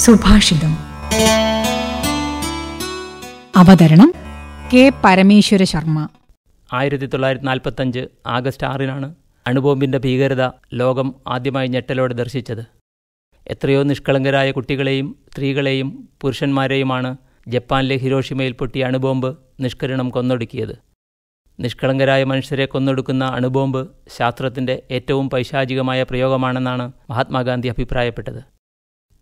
സുഭാഷിതം. അവതരണം കെ പരമേശ്വര ശർമ്മ. ആയിരത്തി തൊള്ളായിരത്തി നാൽപ്പത്തഞ്ച് ആഗസ്റ്റ് ആറിനാണ് അണുബോംബിന്റെ ഭീകരത ലോകം ആദ്യമായി ഞെട്ടലോടെ ദർശിച്ചത്. എത്രയോ നിഷ്കളങ്കരായ കുട്ടികളെയും സ്ത്രീകളെയും പുരുഷന്മാരെയുമാണ് ജപ്പാനിലെ ഹിരോഷിമയിൽ പൊട്ടിയ അണുബോംബ് നിഷ്കരണം കൊന്നൊടുക്കിയത്. നിഷ്കളങ്കരായ മനുഷ്യരെ കൊന്നൊടുക്കുന്ന അണുബോംബ് ശാസ്ത്രത്തിന്റെ ഏറ്റവും പൈശാചികമായ പ്രയോഗമാണെന്നാണ് മഹാത്മാഗാന്ധി അഭിപ്രായപ്പെട്ടത്.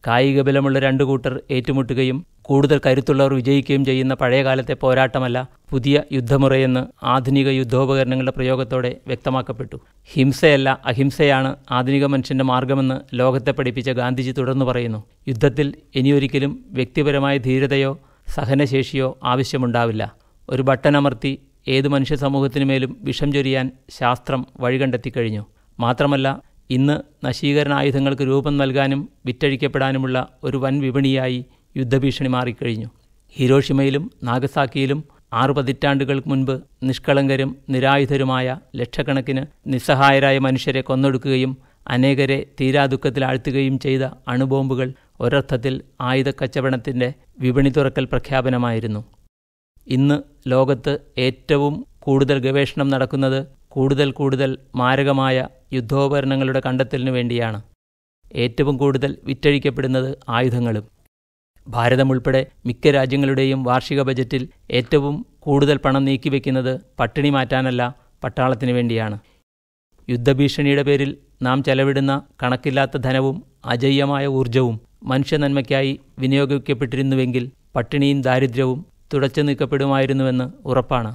കായിക ബലമുള്ള രണ്ടു കൂട്ടർ ഏറ്റുമുട്ടുകയും കൂടുതൽ കരുത്തുള്ളവർ വിജയിക്കുകയും ചെയ്യുന്ന പഴയകാലത്തെ പോരാട്ടമല്ല പുതിയ യുദ്ധമുറയെന്ന് ആധുനിക യുദ്ധോപകരണങ്ങളുടെ പ്രയോഗത്തോടെ വ്യക്തമാക്കപ്പെട്ടു. ഹിംസയല്ല അഹിംസയാണ് ആധുനിക മനുഷ്യന്റെ മാർഗമെന്ന് ലോകത്തെ പഠിപ്പിച്ച ഗാന്ധിജി തുടർന്നു പറയുന്നു. യുദ്ധത്തിൽ ഇനിയൊരിക്കലും വ്യക്തിപരമായ ധീരതയോ സഹനശേഷിയോ ആവശ്യമുണ്ടാവില്ല. ഒരു ബട്ടൺ അമർത്തി ഏത് മനുഷ്യ സമൂഹത്തിനുമേലും വിഷം ചൊരിയാൻ ശാസ്ത്രം വഴി വഴികണ്ടെത്തിക്കഴിഞ്ഞു മാത്രമല്ല ഇന്ന് നശീകരണ ആയുധങ്ങൾക്ക് രൂപം നൽകാനും വിറ്റഴിക്കപ്പെടാനുമുള്ള ഒരു വൻ വിപണിയായി യുദ്ധഭീഷണി മാറിക്കഴിഞ്ഞു. ഹിരോഷിമയിലും നാഗസാക്കിയിലും ആറു പതിറ്റാണ്ടുകൾക്ക് മുൻപ് നിഷ്കളങ്കരും നിരായുധരുമായ ലക്ഷക്കണക്കിന് നിസ്സഹായരായ മനുഷ്യരെ കൊന്നൊടുക്കുകയും അനേകരെ തീരാദുഃഖത്തിൽ ആഴ്ത്തുകയും ചെയ്ത അണുബോംബുകൾ ഒരർത്ഥത്തിൽ ആയുധ കച്ചവടത്തിന്റെ വിപണി തുറക്കൽ പ്രഖ്യാപനമായിരുന്നു. ഇന്ന് ലോകത്ത് ഏറ്റവും കൂടുതൽ ഗവേഷണം നടക്കുന്നത് കൂടുതൽ കൂടുതൽ മാരകമായ യുദ്ധോപകരണങ്ങളുടെ കണ്ടെത്തലിനു വേണ്ടിയാണ് ഏറ്റവും കൂടുതൽ വിറ്റഴിക്കപ്പെടുന്നത് ആയുധങ്ങളും. ഭാരതം ഉൾപ്പെടെ മിക്ക രാജ്യങ്ങളുടെയും വാർഷിക ബജറ്റിൽ ഏറ്റവും കൂടുതൽ പണം നീക്കിവെക്കുന്നത് പട്ടിണി മാറ്റാനല്ല പട്ടാളത്തിനു വേണ്ടിയാണ്. യുദ്ധഭീഷണിയുടെ പേരിൽ നാം ചെലവിടുന്ന കണക്കില്ലാത്ത ധനവും അജയ്യമായ ഊർജവും മനുഷ്യനന്മയ്ക്കായി വിനിയോഗിക്കപ്പെട്ടിരുന്നുവെങ്കിൽ പട്ടിണിയും ദാരിദ്ര്യവും തുടച്ചു നീക്കപ്പെടുമായിരുന്നുവെന്ന് ഉറപ്പാണ്.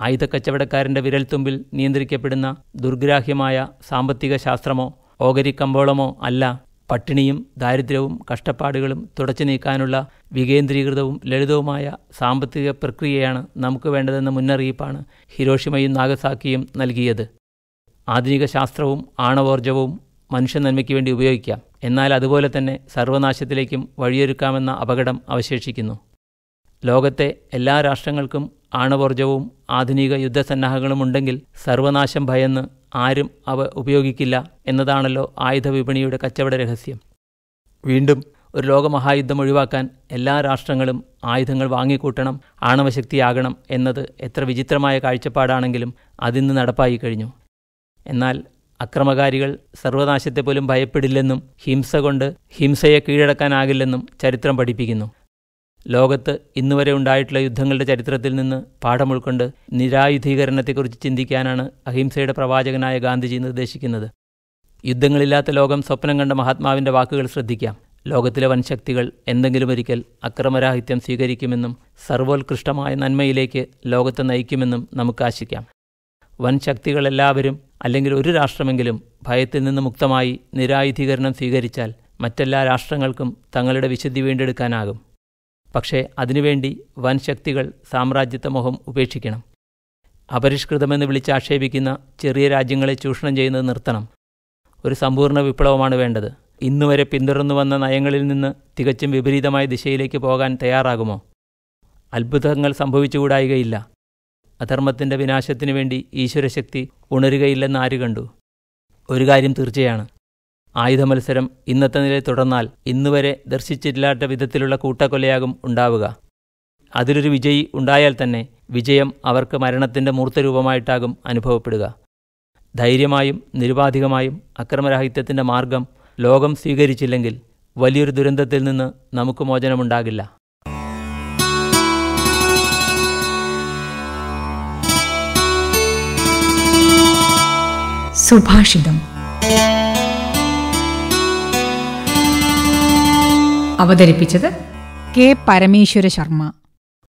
ആയുധക്കച്ചവടക്കാരന്റെ വിരൽത്തുമ്പിൽ നിയന്ത്രിക്കപ്പെടുന്ന ദുർഗ്രാഹ്യമായ സാമ്പത്തിക ശാസ്ത്രമോ ഓഹരി കമ്പോളമോ അല്ല. പട്ടിണിയും ദാരിദ്ര്യവും കഷ്ടപ്പാടുകളും തുടച്ചു നീക്കാനുള്ള വികേന്ദ്രീകൃതവും ലളിതവുമായ സാമ്പത്തിക പ്രക്രിയയാണ് നമുക്ക് വേണ്ടതെന്ന മുന്നറിയിപ്പാണ് ഹിരോഷിമയും നാഗസാക്കിയും നൽകിയത്. ആധുനിക ശാസ്ത്രവും ആണവോർജവും മനുഷ്യനന്മയ്ക്ക് വേണ്ടി ഉപയോഗിക്കാം. എന്നാൽ അതുപോലെ തന്നെ സർവനാശത്തിലേക്കും വഴിയൊരുക്കാമെന്ന അപകടം അവശേഷിക്കുന്നു. ലോകത്തെ എല്ലാ രാഷ്ട്രങ്ങൾക്കും ആണവോർജവും ആധുനിക യുദ്ധസന്നാഹങ്ങളും ഉണ്ടെങ്കിൽ സർവനാശം ഭയന്ന് ആരും അവ ഉപയോഗിക്കില്ല എന്നതാണല്ലോ ആയുധ വിപണിയുടെ കച്ചവട രഹസ്യം. വീണ്ടും ഒരു ലോകമഹായുദ്ധം ഒഴിവാക്കാൻ എല്ലാ രാഷ്ട്രങ്ങളും ആയുധങ്ങൾ വാങ്ങിക്കൂട്ടണം ആണവശക്തിയാകണം എന്നത് എത്ര വിചിത്രമായ കാഴ്ചപ്പാടാണെങ്കിലും അതിന്ന് നടപ്പായി കഴിഞ്ഞു. എന്നാൽ അക്രമകാരികൾ സർവനാശത്തെ പോലും ഭയപ്പെടില്ലെന്നും ഹിംസ കൊണ്ട് ഹിംസയെ കീഴടക്കാനാകില്ലെന്നും ചരിത്രം പഠിപ്പിക്കുന്നു. ലോകത്ത് ഇന്നുവരെ ഉണ്ടായിട്ടുള്ള യുദ്ധങ്ങളുടെ ചരിത്രത്തിൽ നിന്ന് പാഠമുൾക്കൊണ്ട് നിരായുധീകരണത്തെക്കുറിച്ച് ചിന്തിക്കാനാണ് അഹിംസയുടെ പ്രവാചകനായ ഗാന്ധിജി നിർദ്ദേശിക്കുന്നത്. യുദ്ധങ്ങളില്ലാത്ത ലോകം സ്വപ്നം കണ്ട മഹാത്മാവിന്റെ വാക്കുകൾ ശ്രദ്ധിക്കാം. ലോകത്തിലെ വൻശക്തികൾ എന്തെങ്കിലും ഒരിക്കൽ അക്രമരാഹിത്യം സ്വീകരിക്കുമെന്നും സർവോത്കൃഷ്ടമായ നന്മയിലേക്ക് ലോകത്തെ നയിക്കുമെന്നും നമുക്ക് ആശിക്കാം. വൻശക്തികളെല്ലാവരും അല്ലെങ്കിൽ ഒരു രാഷ്ട്രമെങ്കിലും ഭയത്തിൽ നിന്ന് മുക്തമായി നിരായുധീകരണം സ്വീകരിച്ചാൽ മറ്റെല്ലാ രാഷ്ട്രങ്ങൾക്കും തങ്ങളുടെ വിശുദ്ധി വീണ്ടെടുക്കാനാകും. പക്ഷേ അതിനുവേണ്ടി വൻ ശക്തികൾ സാമ്രാജ്യത്വ മോഹം ഉപേക്ഷിക്കണം. അപരിഷ്കൃതമെന്ന് വിളിച്ച് ആക്ഷേപിക്കുന്ന ചെറിയ രാജ്യങ്ങളെ ചൂഷണം ചെയ്യുന്നത് നിർത്തണം. ഒരു സമ്പൂർണ വിപ്ലവമാണ് വേണ്ടത്. ഇന്നുവരെ പിന്തുടർന്നു വന്ന നയങ്ങളിൽ നിന്ന് തികച്ചും വിപരീതമായ ദിശയിലേക്ക് പോകാൻ തയ്യാറാകുമോ? അത്ഭുതങ്ങൾ സംഭവിച്ചുകൂടായികയില്ല. അധർമ്മത്തിന്റെ വിനാശത്തിനു വേണ്ടി ഈശ്വരശക്തി ഉണരുകയില്ലെന്ന് ആര് കണ്ടു? ഒരു കാര്യം തീർച്ചയാണ്. ആയുധമത്സരം ഇന്നത്തെ നിലയിൽ തുടർന്നാൽ ഇന്നുവരെ ദർശിച്ചിട്ടില്ലാത്ത വിധത്തിലുള്ള കൂട്ടക്കൊലയാകും ഉണ്ടാവുക. അതിലൊരു വിജയി ഉണ്ടായാൽ തന്നെ വിജയം അവർക്ക് മരണത്തിന്റെ മൂർത്തരൂപമായിട്ടാകും അനുഭവപ്പെടുക. ധൈര്യമായും നിരുപാധികമായും അക്രമരാഹിത്യത്തിന്റെ മാർഗം ലോകം സ്വീകരിച്ചില്ലെങ്കിൽ വലിയൊരു ദുരന്തത്തിൽ നിന്ന് നമുക്ക് മോചനമുണ്ടാകില്ല. സുഭാഷിതം. അവതരിപ്പിച്ചത് കെ പരമേശ്വര ശർമ്മ.